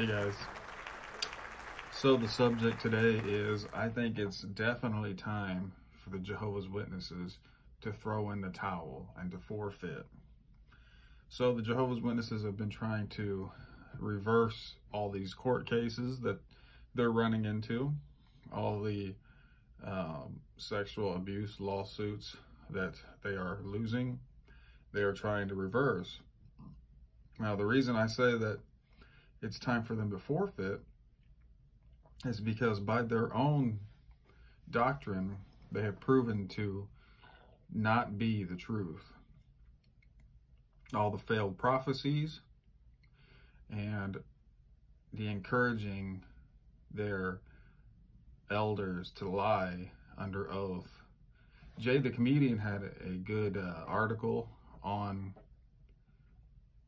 Hey guys. So the subject today is I think it's definitely time for the Jehovah's Witnesses to throw in the towel and to forfeit. So the Jehovah's Witnesses have been trying to reverse all these court cases that they're running into, all the um, sexual abuse lawsuits that they are losing, they are trying to reverse. Now, the reason I say that it's time for them to forfeit is because by their own doctrine, they have proven to not be the truth. All the failed prophecies and the encouraging their elders to lie under oath. Jay the comedian had a good uh, article on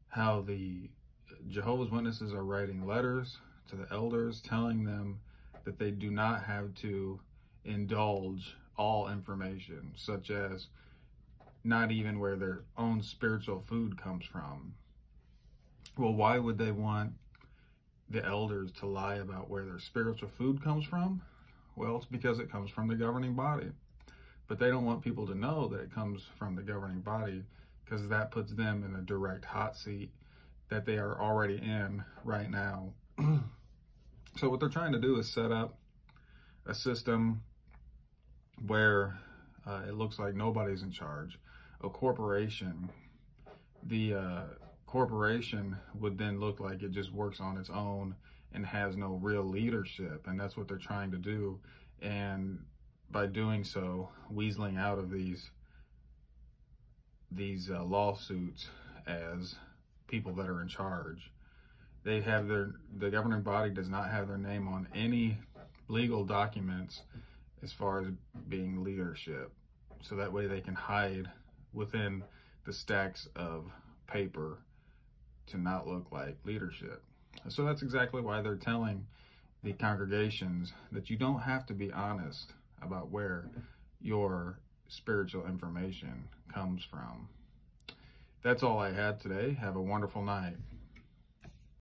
how the Jehovah's Witnesses are writing letters to the elders telling them that they do not have to indulge all information, such as not even where their own spiritual food comes from. Well, why would they want the elders to lie about where their spiritual food comes from? Well, it's because it comes from the governing body. But they don't want people to know that it comes from the governing body because that puts them in a direct hot seat that they are already in right now. so what they're trying to do is set up a system where uh, it looks like nobody's in charge. A corporation, the uh, corporation would then look like it just works on its own and has no real leadership. And that's what they're trying to do. And by doing so, weaseling out of these these uh, lawsuits as people that are in charge. They have their the governing body does not have their name on any legal documents as far as being leadership. So that way they can hide within the stacks of paper to not look like leadership. So that's exactly why they're telling the congregations that you don't have to be honest about where your spiritual information comes from. That's all I had today. Have a wonderful night.